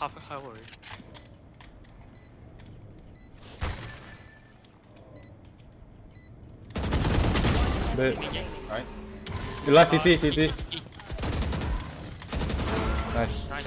half half already. But Nice. the last city, city. Nice. nice.